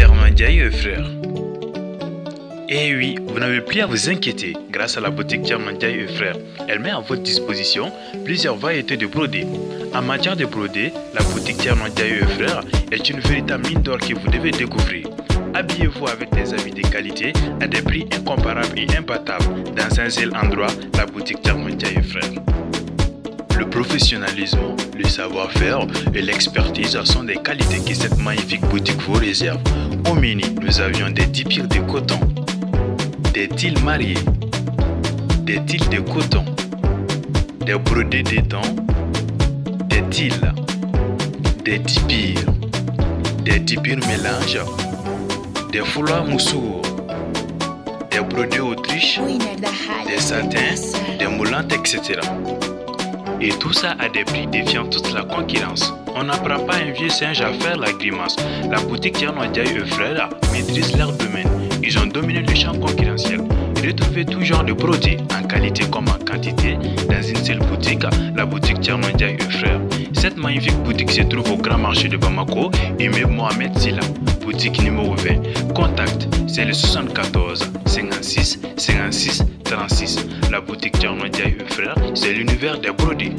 Et frères. Eh oui, vous n'avez plus à vous inquiéter grâce à la boutique Ndiaye et frères. Elle met à votre disposition plusieurs variétés de brodés. En matière de brodés, la boutique Ndiaye et frères est une véritable mine d'or que vous devez découvrir. Habillez-vous avec des habits de qualité à des prix incomparables et imbattables dans un seul endroit, la boutique Tierno professionnalisme, le savoir-faire et l'expertise sont des qualités que cette magnifique boutique vous réserve. Au mini, nous avions des dipires de coton, des tiles mariés, des tiles de coton, des brodés d'étang, des tiles, des dipires, des dipires mélange, des foulards moussours, des brodés autriches, des satins, des moulantes, etc. Et tout ça à des prix défiant toute la concurrence. On n'apprend pas un vieux singe à faire la grimace. La boutique Tiano Ndiaye et frères maîtrise leur domaine. Ils ont dominé le champ concurrentiel. Retrouvez tout genre de produits, en qualité comme en quantité, dans une seule boutique, la boutique Tiano Ndiaye et. Cette magnifique boutique se trouve au grand marché de Bamako, immeuble Mohamed Silla, boutique numéro 20. Contact, c'est le 74 56 56 36. La boutique Ndiaye et frères, c'est l'univers des produits.